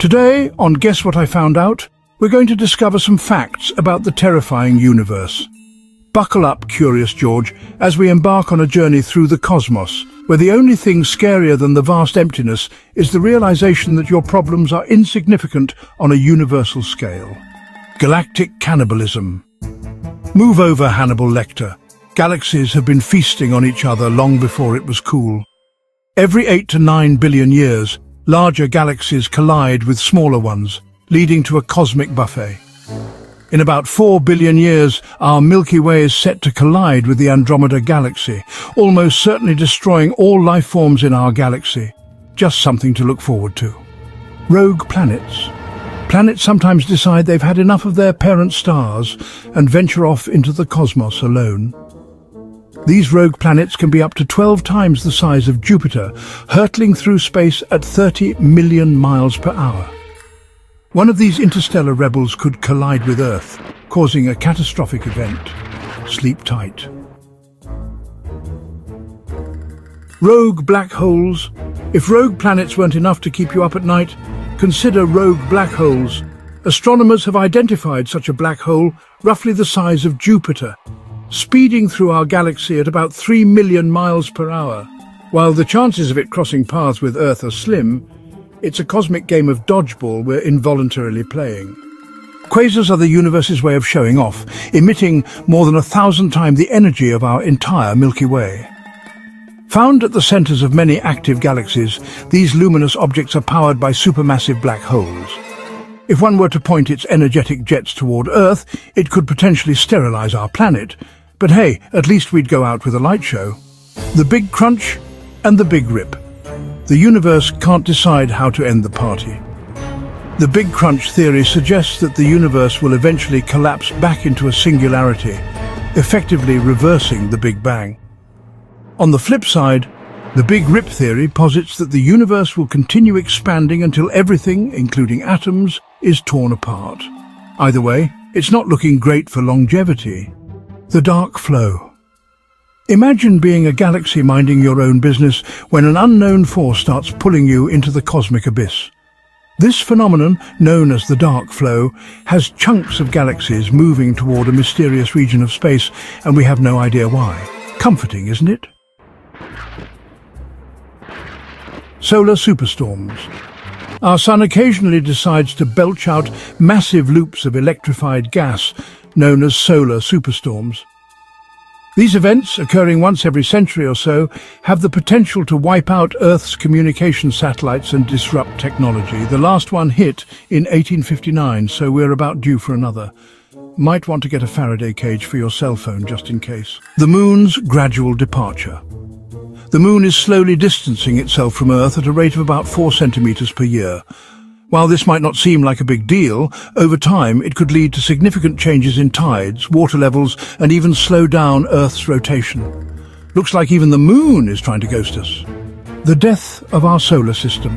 Today, on Guess What I Found Out, we're going to discover some facts about the terrifying universe. Buckle up, Curious George, as we embark on a journey through the cosmos, where the only thing scarier than the vast emptiness is the realization that your problems are insignificant on a universal scale. Galactic cannibalism. Move over, Hannibal Lecter. Galaxies have been feasting on each other long before it was cool. Every eight to nine billion years, larger galaxies collide with smaller ones, leading to a cosmic buffet. In about four billion years, our Milky Way is set to collide with the Andromeda Galaxy, almost certainly destroying all life forms in our galaxy. Just something to look forward to. Rogue planets. Planets sometimes decide they've had enough of their parent stars and venture off into the cosmos alone. These rogue planets can be up to 12 times the size of Jupiter, hurtling through space at 30 million miles per hour. One of these interstellar rebels could collide with Earth, causing a catastrophic event. Sleep tight. Rogue black holes. If rogue planets weren't enough to keep you up at night, consider rogue black holes. Astronomers have identified such a black hole roughly the size of Jupiter, speeding through our galaxy at about 3 million miles per hour. While the chances of it crossing paths with Earth are slim, it's a cosmic game of dodgeball we're involuntarily playing. Quasars are the universe's way of showing off, emitting more than a thousand times the energy of our entire Milky Way. Found at the centres of many active galaxies, these luminous objects are powered by supermassive black holes. If one were to point its energetic jets toward Earth, it could potentially sterilize our planet. But hey, at least we'd go out with a light show. The Big Crunch and the Big Rip. The universe can't decide how to end the party. The Big Crunch theory suggests that the universe will eventually collapse back into a singularity, effectively reversing the Big Bang. On the flip side, the Big Rip theory posits that the universe will continue expanding until everything, including atoms, is torn apart. Either way, it's not looking great for longevity. The Dark Flow Imagine being a galaxy minding your own business when an unknown force starts pulling you into the cosmic abyss. This phenomenon, known as the dark flow, has chunks of galaxies moving toward a mysterious region of space and we have no idea why. Comforting, isn't it? Solar superstorms. Our sun occasionally decides to belch out massive loops of electrified gas, known as solar superstorms. These events, occurring once every century or so, have the potential to wipe out Earth's communication satellites and disrupt technology. The last one hit in 1859, so we're about due for another. Might want to get a Faraday cage for your cell phone just in case. The Moon's gradual departure. The Moon is slowly distancing itself from Earth at a rate of about 4 centimetres per year. While this might not seem like a big deal, over time it could lead to significant changes in tides, water levels and even slow down Earth's rotation. Looks like even the moon is trying to ghost us. The death of our solar system.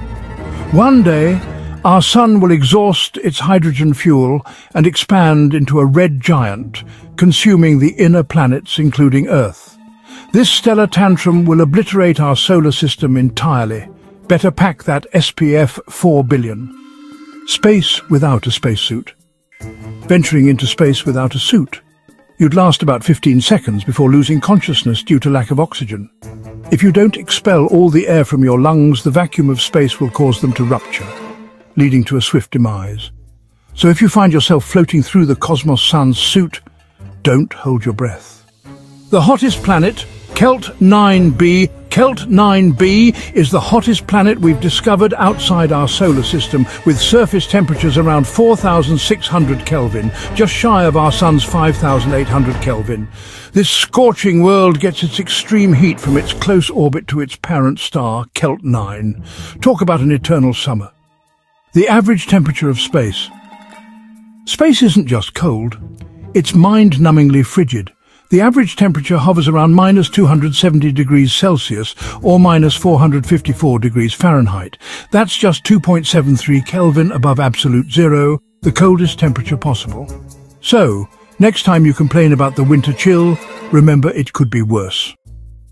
One day, our sun will exhaust its hydrogen fuel and expand into a red giant, consuming the inner planets including Earth. This stellar tantrum will obliterate our solar system entirely. Better pack that SPF 4 billion. Space without a spacesuit. Venturing into space without a suit. You'd last about 15 seconds before losing consciousness due to lack of oxygen. If you don't expel all the air from your lungs, the vacuum of space will cause them to rupture, leading to a swift demise. So if you find yourself floating through the cosmos sun's suit, don't hold your breath. The hottest planet, Kelt 9b, Kelt 9b is the hottest planet we've discovered outside our solar system, with surface temperatures around 4,600 Kelvin, just shy of our Sun's 5,800 Kelvin. This scorching world gets its extreme heat from its close orbit to its parent star, Kelt 9. Talk about an eternal summer. The average temperature of space. Space isn't just cold, it's mind-numbingly frigid. The average temperature hovers around minus 270 degrees Celsius or minus 454 degrees Fahrenheit. That's just 2.73 Kelvin above absolute zero, the coldest temperature possible. So, next time you complain about the winter chill, remember it could be worse.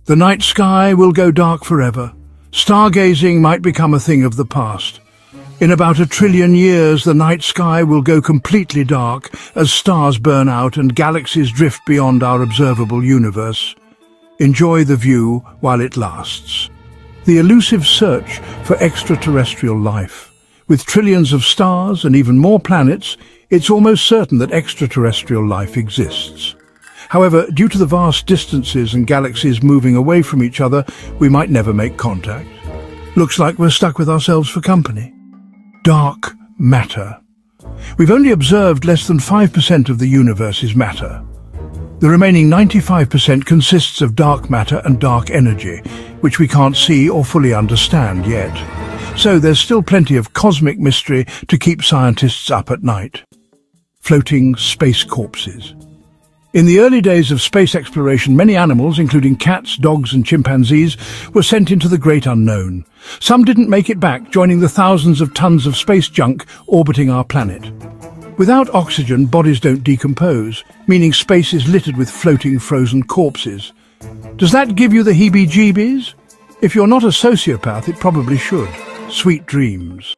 The night sky will go dark forever. Stargazing might become a thing of the past. In about a trillion years, the night sky will go completely dark as stars burn out and galaxies drift beyond our observable universe. Enjoy the view while it lasts. The elusive search for extraterrestrial life. With trillions of stars and even more planets, it's almost certain that extraterrestrial life exists. However, due to the vast distances and galaxies moving away from each other, we might never make contact. Looks like we're stuck with ourselves for company. Dark matter. We've only observed less than 5% of the universe's matter. The remaining 95% consists of dark matter and dark energy, which we can't see or fully understand yet. So there's still plenty of cosmic mystery to keep scientists up at night. Floating space corpses. In the early days of space exploration, many animals, including cats, dogs and chimpanzees, were sent into the great unknown. Some didn't make it back, joining the thousands of tons of space junk orbiting our planet. Without oxygen, bodies don't decompose, meaning space is littered with floating frozen corpses. Does that give you the heebie-jeebies? If you're not a sociopath, it probably should. Sweet dreams.